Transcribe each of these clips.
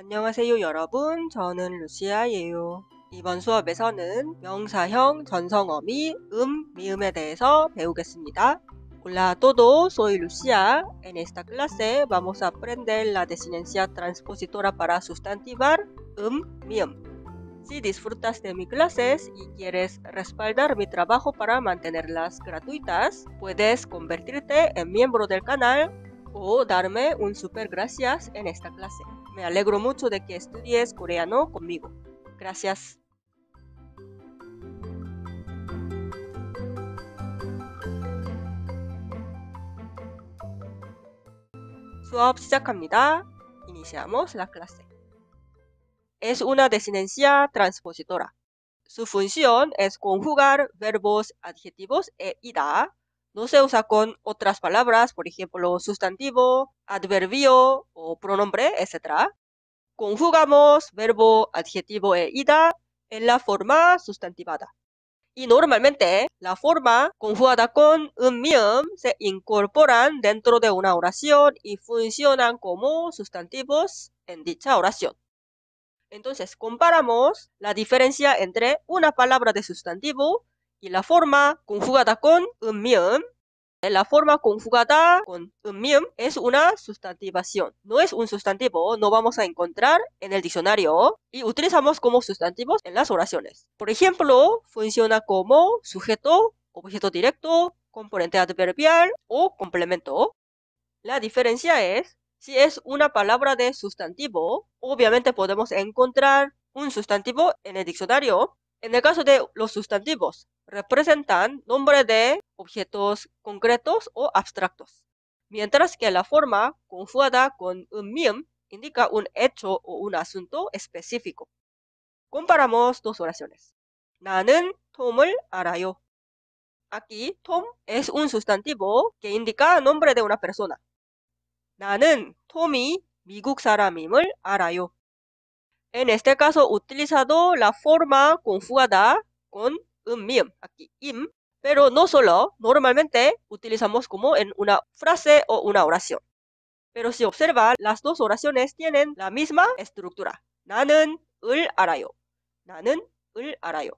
안녕하세요 여러분 저는 루시아예요 이번 수업에서는 명사형 전성어미 음, 미음에 대해서 배우겠습니다 Hola a todos, soy Lucia. En esta clase vamos a aprender la desinencia transpositora para sustantivar um, mium. Si disfrutas de mis clases y quieres respaldar mi trabajo para mantenerlas gratuitas, puedes convertirte en miembro del canal o darme un super gracias en esta clase. Me alegro mucho de que estudies coreano conmigo. Gracias. 수업 시작합니다. Iniciamos la clase. Es una desinencia transpositora. Su función es conjugar verbos, adjetivos e ida. no se usa con otras palabras, por ejemplo, sustantivo, adverbio o pronombre, etc. Conjugamos verbo, adjetivo e ida en la forma sustantivada. Y normalmente la forma conjugada con um, mium se incorporan dentro de una oración y funcionan como sustantivos en dicha oración. Entonces comparamos la diferencia entre una palabra de sustantivo y la forma conjugada con um, mium. La forma conjugada con um, mium es una sustantivación. No es un sustantivo, no vamos a encontrar en el diccionario y utilizamos como sustantivos en las oraciones. Por ejemplo, funciona como sujeto, objeto directo, componente adverbial o complemento. La diferencia es, si es una palabra de sustantivo, obviamente podemos encontrar un sustantivo en el diccionario. En el caso de los sustantivos, representan nombre de objetos concretos o abstractos, mientras que la forma conjugada con un mium indica un hecho o un asunto específico. Comparamos dos oraciones. 나는 톰을 알아요. Aquí Tom es un sustantivo que indica nombre de una persona. 나는 톰이 미국 사람임을 알아요. En este caso utilizado la forma conjugada con um, mium, aquí im, pero no solo, normalmente utilizamos como en una frase o una oración. Pero si observa, las dos oraciones tienen la misma estructura. 나는 을 알아요. 나는 을 알아요.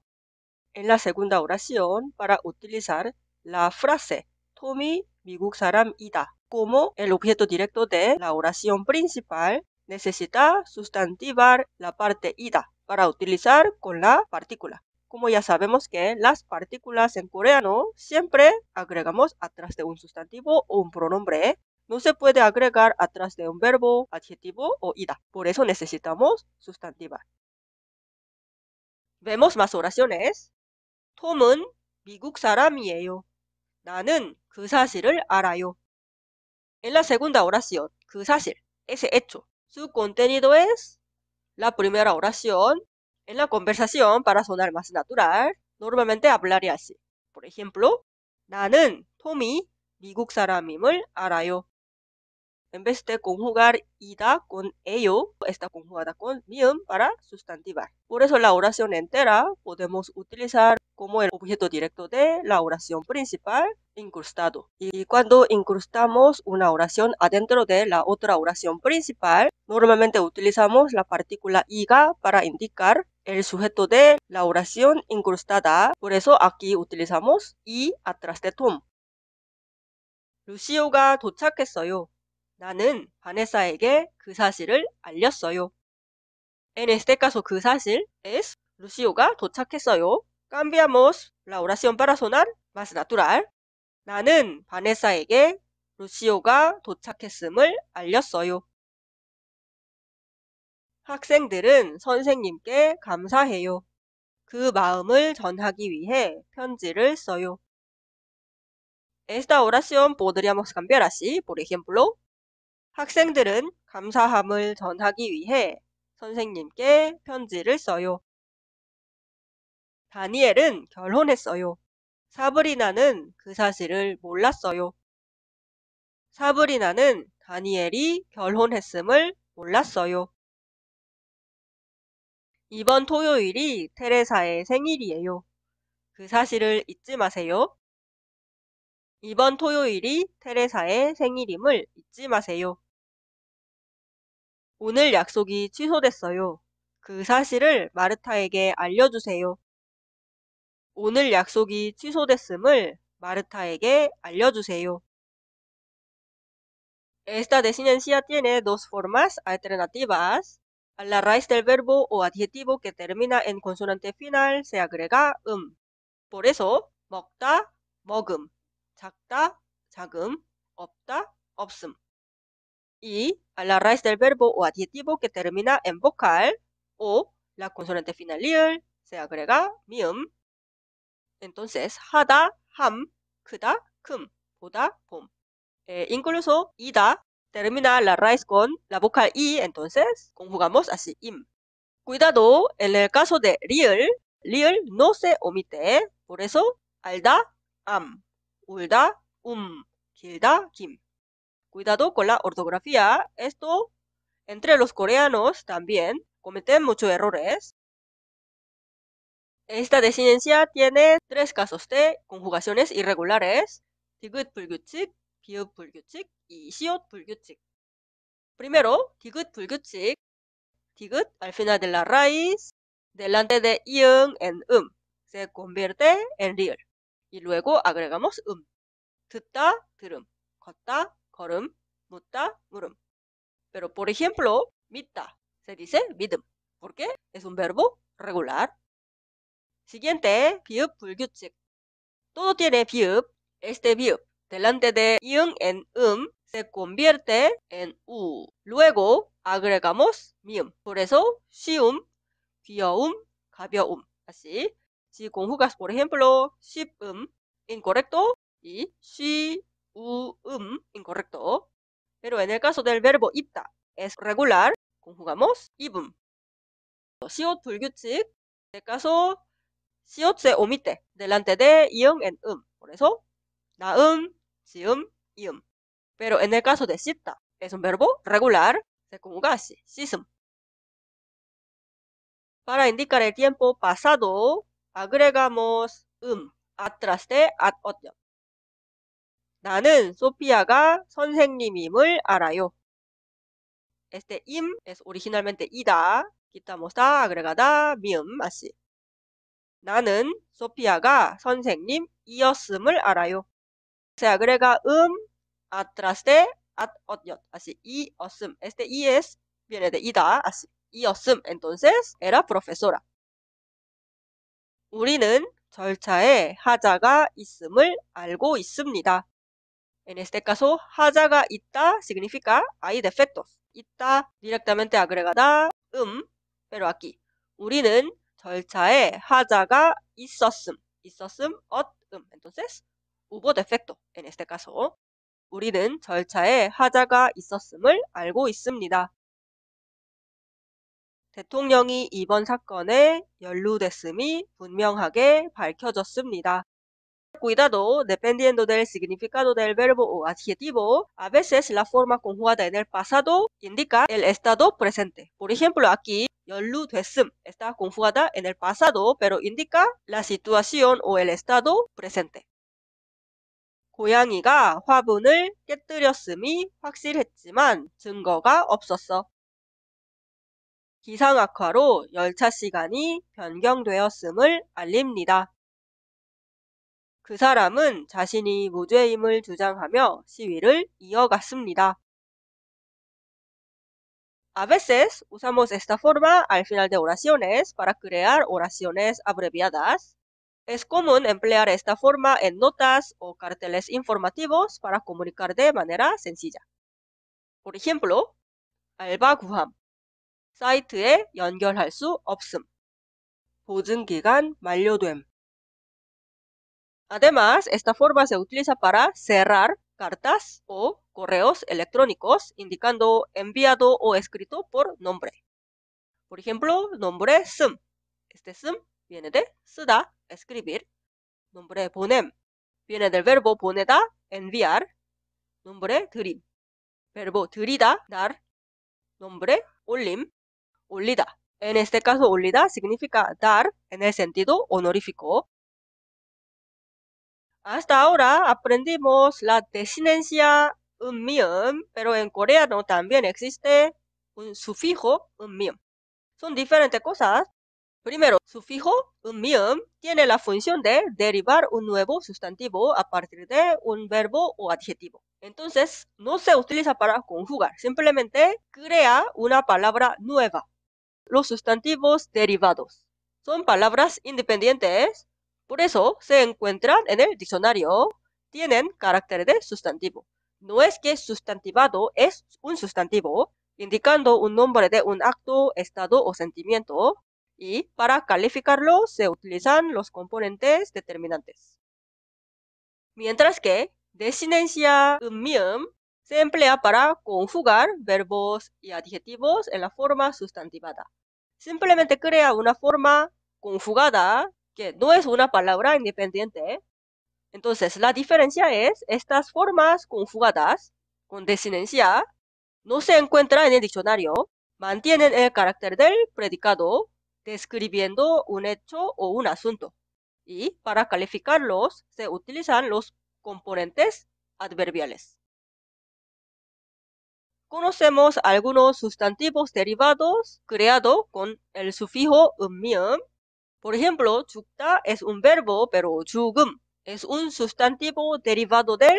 En la segunda oración, para utilizar la frase 톰이 미국 사람이다 como el objeto directo de la oración principal, necesita sustantivar la parte ida para utilizar con la partícula. Como ya sabemos que las partículas en coreano siempre agregamos atrás de un sustantivo o un pronombre. No se puede agregar atrás de un verbo, adjetivo o ida. Por eso necesitamos sustantivar. Vemos más oraciones. 톰은 미국 사람이에요. 나는 그 사실을 알아요. En la segunda oración, 그 사실, ese hecho. Su contenido es la primera oración. En la conversación, para sonar más natural, normalmente hablaría así. Por ejemplo, 나는 톰이 미국 사람임을 알아요. En vez de conjugar ida con ello, está conjugada con mium para sustantivar. Por eso la oración entera podemos utilizar como el objeto directo de la oración principal incrustado. Y cuando incrustamos una oración adentro de la otra oración principal, normalmente utilizamos la partícula iga para indicar el sujeto de la oración incrustada. Por eso aquí utilizamos i atrás de tom. 루시오가 도착했어요. 나는 바네사에게 그 사실을 알렸어요. En este caso 그 사실 es 루시오가 도착했어요. Cambiamos la oración para sonar más natural. 나는 바네사에게 루시오가 도착했음을 알렸어요. 학생들은 선생님께 감사해요. 그 마음을 전하기 위해 편지를 써요. Esta oración podríamos cambiar así, por ejemplo, 학생들은 감사함을 전하기 위해 선생님께 편지를 써요. 다니엘은 결혼했어요. 사브리나는 그 사실을 몰랐어요. 사브리나는 다니엘이 결혼했음을 몰랐어요. 이번 토요일이 테레사의 생일이에요. 그 사실을 잊지 마세요. 이번 토요일이 테레사의 생일임을 잊지 마세요. 오늘 약속이 취소됐어요. 그 사실을 마르타에게 알려주세요. 오늘 약속이 취소됐음을 마르타에게 알려주세요. Esta desinencia tiene dos formas alternativas. A la raíz del verbo o adjetivo que termina en consonante final se agrega um. Por eso, 먹다, 먹음, 작다, 작음, 없다, 없음. Y a la raíz del verbo o adjetivo que termina en vocal o la consonante final se agrega mium. Entonces, 하다, 함, 크다, 큼, 보다, 봄. Eh, incluso ida termina la raíz con la vocal i, entonces conjugamos así, im. Cuidado, en el caso de 리을, 리을 no se omite, por eso alda, am, ulda, um, 길다, 김. Cuidado con la ortografía, esto entre los coreanos también cometen muchos errores. Esta desinencia tiene tres casos de conjugaciones irregulares. 디귿 불규칙, 비읍 불규칙, y 시옷 불규칙. Primero, 디귿 불규칙. 디귿 al final de la raíz, delante de i응 en um, se convierte en ri을. Y luego agregamos um. 듣다, 들음. 걷다, 걸음. 묻다, 물음. Pero por ejemplo, 믿다 se dice 믿음. porque es un verbo regular. Siguiente, 비읍 불규칙. Todo tiene 비읍. Este 비읍 delante de i응 en um se convierte en u. Luego agregamos mium. Por eso 쉬움, 귀여움, 가벼움. Así. Si conjugas, por ejemplo, 쉽음, incorrecto, y 쉬우음, incorrecto. Pero en el caso del verbo 입다, es regular, conjugamos 입음. 시옷 불규칙, en el caso 시옷 se omite delante de i응 en um. Por eso 나음, 지음, 이음. Pero en el caso de 씻다, es un verbo regular, se conjuga así, 씻음. Para indicar el tiempo pasado, agregamos 음, atrás de at otyo. 나는 소피아가 선생님임을 알아요. Este im es originalmente ida, quitamos da, agregada, mium, así. 나는 소피아가 선생님이었음을 알아요. Se agrega um atrás de at otyo, así, 이었음. Este i es, viene de ida, así. 이었음. Entonces, era profesora. 우리는 절차에 하자가 있음을 알고 있습니다. En este caso, 하자가 있다 significa hay defectos. 있다 directamente agregada 음, pero aquí 우리는 절차에 하자가 있었음, 있었음, 엇, 음. Entonces, hubo defecto. En este caso, 우리는 절차에 하자가 있었음을 알고 있습니다. 대통령이 이번 사건에 연루됐음이 분명하게 밝혀졌습니다. Cuidado, dependiendo del significado del verbo o adjetivo, a veces la forma conjugada en el pasado indica el estado presente. Por ejemplo, aquí 연루됐음 está conjugada en el pasado, pero indica la situación o el estado presente. 고양이가 화분을 깨뜨렸음이 확실했지만 증거가 없었어. 기상 악화로 열차 시간이 변경되었음을 알립니다. 그 사람은 자신이 무죄임을 주장하며 시위를 이어갔습니다. A veces usamos esta forma al final de oraciones para crear oraciones abreviadas. Es común emplear esta forma en notas o carteles informativos para comunicar de manera sencilla. Por ejemplo, 알바 구함, 사이트에 연결할 수 없음, 보증기간 만료됨. Además, esta forma se utiliza para cerrar cartas o correos electrónicos indicando enviado o escrito por nombre. Por ejemplo, nombre sum. Este sum viene de 쓰다, escribir. Nombre 보냄 viene del verbo 보내다, enviar. Nombre 드림. Verbo 드리다, dar. Nombre 올림, olida. En este caso, olida significa dar en el sentido honorífico. Hasta ahora aprendimos la desinencia unmium, pero en coreano también existe un sufijo unmium. Son diferentes cosas. Primero, sufijo unmium tiene la función de derivar un nuevo sustantivo a partir de un verbo o adjetivo. Entonces, no se utiliza para conjugar, simplemente crea una palabra nueva. Los sustantivos derivados son palabras independientes, por eso se encuentran en el diccionario, tienen carácter de sustantivo. No es que sustantivado es un sustantivo, indicando un nombre de un acto, estado o sentimiento, y para calificarlo se utilizan los componentes determinantes. Mientras que desinencia mium se emplea para conjugar verbos y adjetivos en la forma sustantivada. Simplemente crea una forma conjugada que no es una palabra independiente. Entonces, la diferencia es estas formas conjugadas con desinencia no se encuentran en el diccionario, mantienen el carácter del predicado describiendo un hecho o un asunto. Y para calificarlos se utilizan los componentes adverbiales Conocemos algunos sustantivos derivados creados con el sufijo mium. Por ejemplo, 죽다 es un verbo, pero 죽음 es un sustantivo derivado del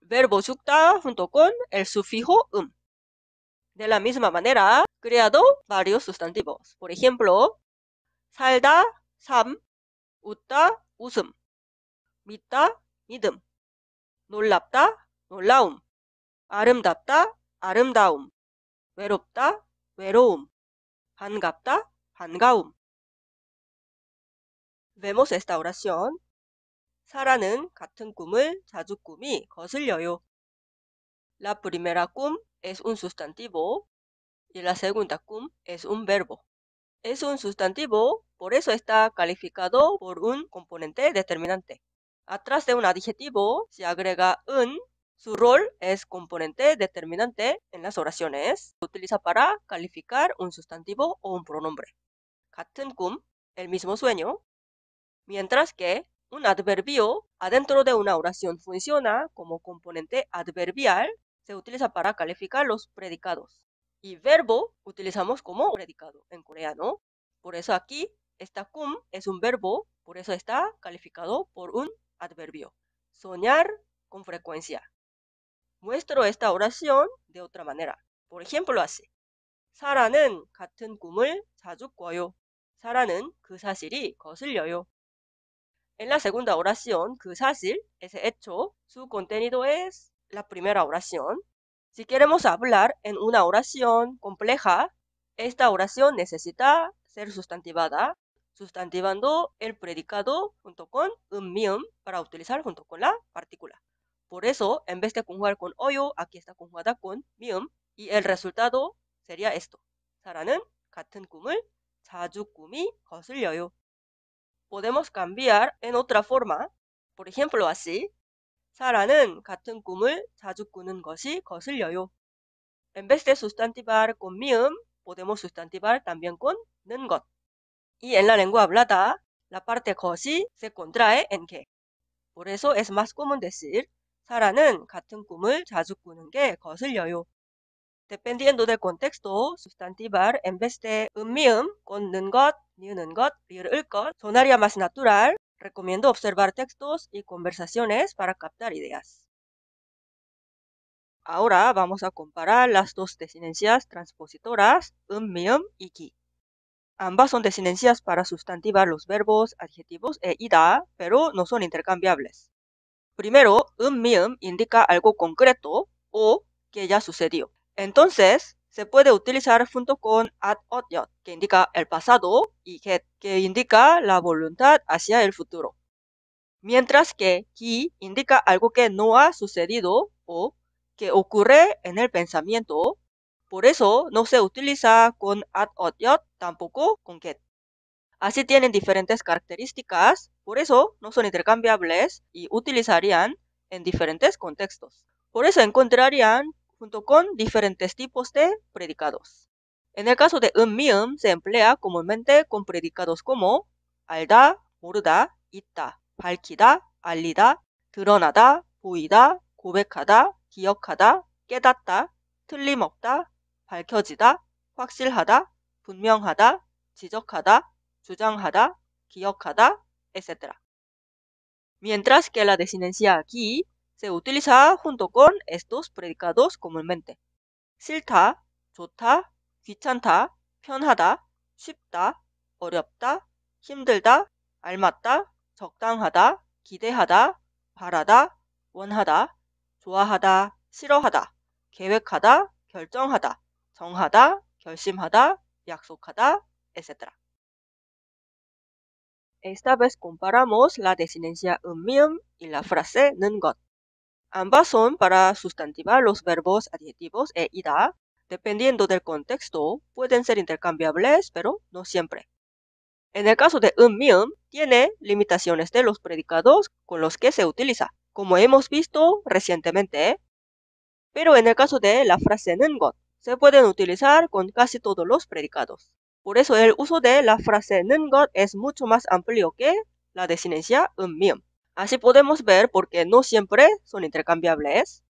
verbo 죽다 junto con el sufijo um. De la misma manera, creado varios sustantivos. Por ejemplo, 살다, 삶, 웃다, 웃음, 믿다, 믿음, 놀랍다, 놀라움, 아름답다, 아름다움, 외롭다, 외로움, 반갑다, 반가움. Vemos esta oración. 사라는 같은 꿈을 자주 꿈이 거슬려요. La primera cum es un sustantivo y la segunda cum es un verbo. Es un sustantivo, por eso está calificado por un componente determinante. Atrás de un adjetivo se agrega un. su rol es componente determinante en las oraciones. Se utiliza para calificar un sustantivo o un pronombre. 같은 cum, el mismo sueño. Mientras que un adverbio adentro de una oración funciona como componente adverbial. Se utiliza para calificar los predicados. Y verbo utilizamos como predicado en coreano. Por eso aquí, esta cum es un verbo, por eso está calificado por un adverbio. Soñar con frecuencia Muestro esta oración de otra manera. Por ejemplo, así. 사라는 같은 꿈을 자주 꿔요. 사라는 그 사실이 거슬려요. En la segunda oración, 그 사실, ese hecho, su contenido es la primera oración. Si queremos hablar en una oración compleja, esta oración necesita ser sustantivada sustantivando el predicado junto con un mium para utilizar junto con la partícula. Por eso, en vez de conjugar con oyo, aquí está conjugada con mium y el resultado sería esto. 사라는 같은 꿈을 자주 꿈이 거슬려요. Podemos cambiar en otra forma. Por ejemplo, así. 사라는 같은 꿈을 자주 꾸는 것이 거슬려요. En vez de sustantivar con mium, podemos sustantivar también con 는 것. Y en la lengua hablada, la parte 것이 se contrae en que. Por eso es más común decir 사라는 같은 꿈을 자주 꾸는 게 거슬려요. Dependiendo del contexto, sustantivar en vez de 음미음, con 는 것, 니은 것, 리을 을 것, sonaría más natural. Recomiendo observar textos y conversaciones para captar ideas. Ahora vamos a comparar las dos desinencias transpositoras, um, mium y ki. Ambas son desinencias para sustantivar los verbos, adjetivos e ida, pero no son intercambiables. Primero, un mium indica algo concreto o que ya sucedió. Entonces, se puede utilizar junto con ad odyot, que indica el pasado, y get, que indica la voluntad hacia el futuro. Mientras que ki indica algo que no ha sucedido o que ocurre en el pensamiento por eso no se utiliza con ad odyot, tampoco con get. Así tienen diferentes características, por eso no son intercambiables y utilizarían en diferentes contextos. Por eso encontrarían junto con diferentes tipos de predicados. En el caso de um, mium se emplea comúnmente con predicados como 알다, 모르다, 있다, 밝히다, 알리다, 드러나다, 보이다, 고백하다, 기억하다, 깨닫다, 틀림없다, 밝혀지다, 확실하다, 분명하다, 지적하다, 주장하다, 기억하다, etc. Mientras que la desinencia aquí se utiliza junto con estos predicados comúnmente. 싫다, 좋다, 귀찮다, 편하다, 쉽다, 어렵다, 힘들다, 알맞다, 적당하다, 기대하다, 바라다, 원하다, 좋아하다, 싫어하다, 계획하다, 결정하다, 정하다, 결심하다, 약속하다, etc. Esta vez comparamos la desinencia 음미음 y la frase 는 것. Ambas son para sustantivar los verbos adjetivos e ida. Dependiendo del contexto, pueden ser intercambiables, pero no siempre. En el caso de 음미음, tiene limitaciones de los predicados con los que se utiliza, como hemos visto recientemente. Pero en el caso de la frase 는 것, se pueden utilizar con casi todos los predicados. Por eso el uso de la frase 는 것 es mucho más amplio que la desinencia 음미음. Así podemos ver por qué no siempre son intercambiables.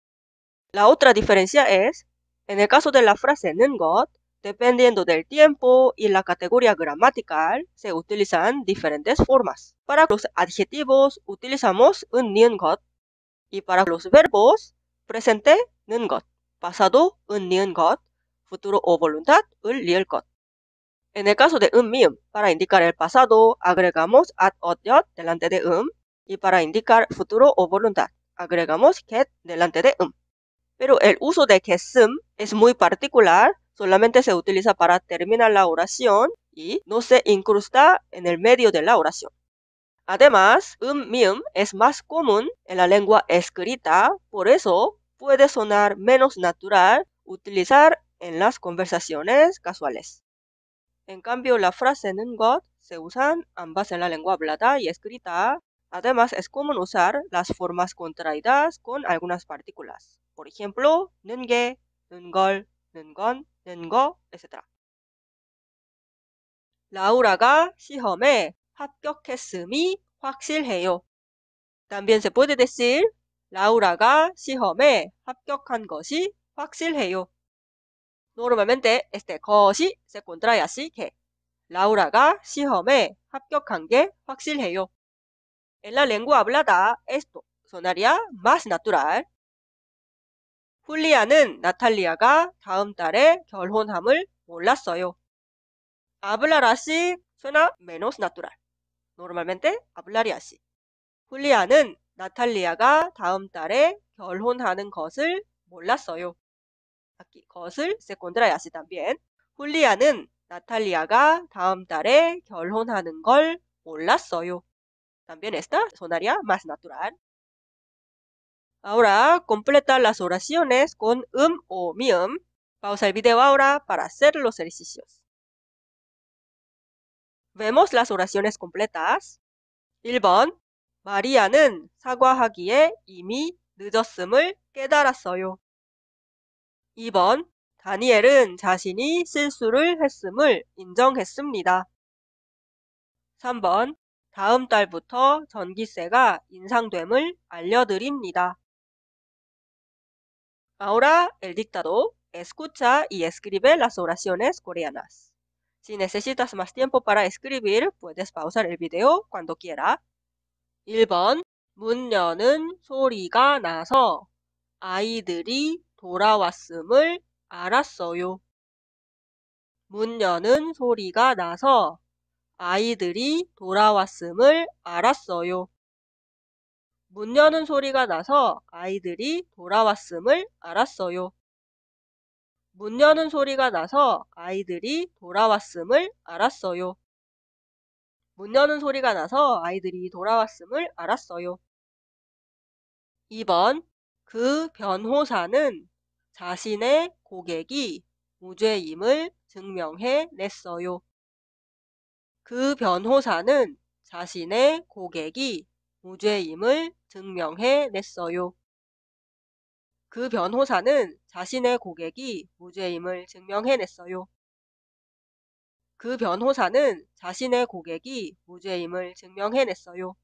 La otra diferencia es, en el caso de la frase 는 것, dependiendo del tiempo y la categoría gramatical, se utilizan diferentes formas. Para los adjetivos utilizamos 은, 니은, 것 y para los verbos presente 는 것, pasado 은, 니은, 것, futuro o voluntad 을, 리을, 것. En el caso de um, mium, para indicar el pasado, agregamos at, yot delante de um, y para indicar futuro o voluntad, agregamos get delante de um. Pero el uso de sum es muy particular, solamente se utiliza para terminar la oración y no se incrusta en el medio de la oración. Además, um, mium es más común en la lengua escrita, por eso puede sonar menos natural utilizar en las conversaciones casuales. En cambio, la frase 는 것 se usan ambas en la lengua hablada y escrita. Además, es común usar las formas contraídas con algunas partículas. Por ejemplo, 는 게, 는 걸, 는 건, 는 거, etc. 라우라가 시험에 합격했음이 확실해요. También se puede decir 라우라가 시험에 합격한 것이 확실해요. Normalmente este 것이 se contrae así que 라우라가 시험에 합격한 게 확실해요. En la lengua hablada esto sonaría más natural. 훌리아는 나탈리아가 다음 달에 결혼함을 몰랐어요. hablar así suena menos natural. Normalmente hablaría así. 훌리아는 나탈리아가 다음 달에 결혼하는 것을 몰랐어요. aquí 것을 se contrae así también. 훌리아는 나탈리아가 다음 달에 결혼하는 걸 몰랐어요. También esta sonaría más natural. Ahora, completa las oraciones con um o mium. Pausa el video ahora para hacer los ejercicios. Vemos las oraciones completas. 1번 마리아는 사과하기에 이미 늦었음을 깨달았어요. 2번 다니엘은 자신이 실수를 했음을 인정했습니다. 3번 다음 달부터 전기세가 인상됨을 알려드립니다. Ahora el dictado escucha y escribe las oraciones coreanas. Si necesitas más tiempo para escribir, puedes pausar el video cuando quiera. 1번 문 여는 소리가 나서 아이들이 돌아왔음을 알았어요. 문 여는 소리가 나서 아이들이 돌아왔음을 알았어요. 문 여는 소리가 나서 아이들이 돌아왔음을 알았어요. 문 여는 소리가 나서 아이들이 돌아왔음을 알았어요. 문 여는 소리가 나서 아이들이 돌아왔음을 알았어요. 2번 그 변호사는 자신의 고객이 무죄임을 증명해 냈어요. 그 변호사는 자신의 고객이 무죄임을 증명해 냈어요. 그 변호사는 자신의 고객이 무죄임을 증명해 냈어요. 그 변호사는 자신의 고객이 무죄임을 증명해 냈어요.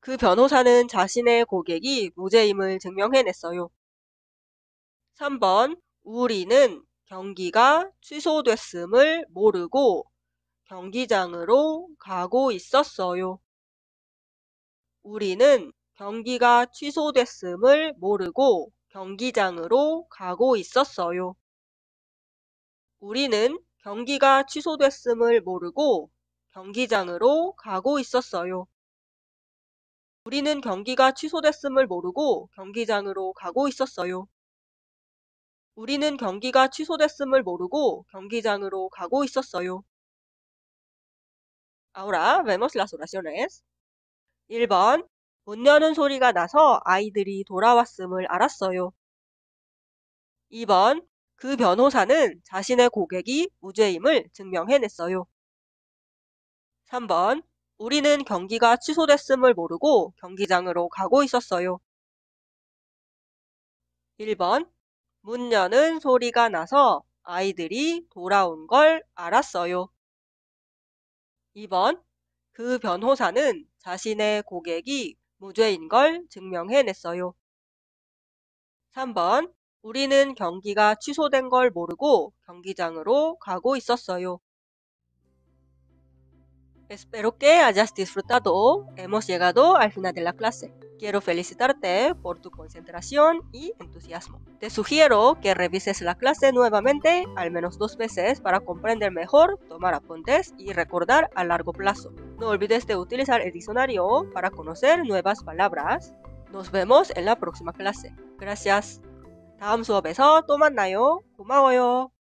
그 변호사는 자신의 고객이 무죄임을 증명해 냈어요. 3번 우리는 경기가 취소됐음을 모르고 경기장으로 가고 있었어요. 우리는 경기가 취소됐음을 모르고 경기장으로 가고 있었어요. 우리는 경기가 취소됐음을 모르고 경기장으로 가고 있었어요. 우리는 경기가 취소됐음을 모르고 경기장으로 가고 있었어요. 우리는 경기가 취소됐음을 모르고 경기장으로 가고 있었어요. Ahora vemos las oraciones. 1번 문 여는 소리가 나서 아이들이 돌아왔음을 알았어요. 2번 그 변호사는 자신의 고객이 무죄임을 증명해냈어요. 3번 우리는 경기가 취소됐음을 모르고 경기장으로 가고 있었어요. 1번 문 여는 소리가 나서 아이들이 돌아온 걸 알았어요. 2번 그 변호사는 자신의 고객이 무죄인 걸 증명해냈어요. 3번 우리는 경기가 취소된 걸 모르고 경기장으로 가고 있었어요. Espero que hayas disfrutado. Hemos llegado al final de la clase. Quiero felicitarte por tu concentración y entusiasmo. Te sugiero que revises la clase nuevamente al menos dos veces para comprender mejor, tomar apuntes y recordar a largo plazo. No olvides de utilizar el diccionario para conocer nuevas palabras. Nos vemos en la próxima clase. Gracias. 다음 수업에서 또 만나요. 고마워요.